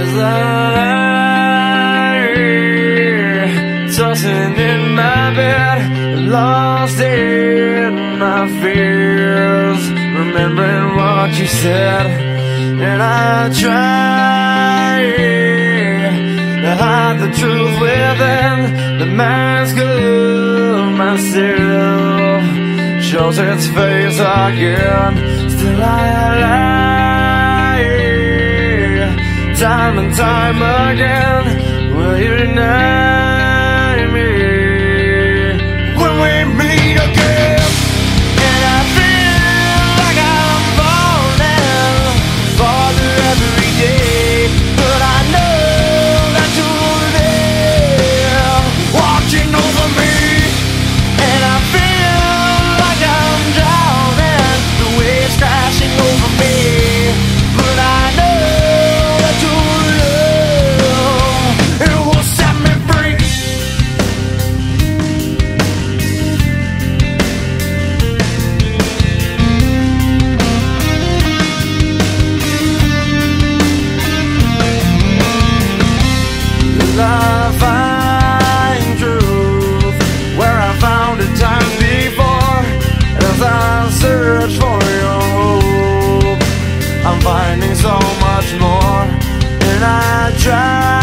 There's tossing in my bed, lost in my fears, remembering what you said, and I try to hide the truth within the mask of myself. Shows its face again, still I lie time and time again. Will you deny Truth where I found it time before, as I search for hope, I'm finding so much more, and I try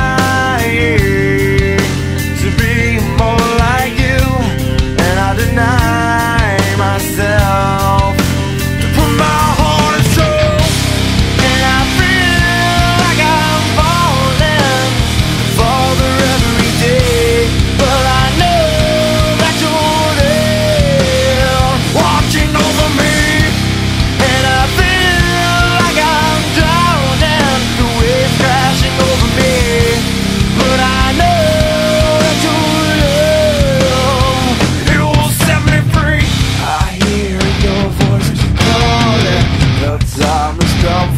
yourself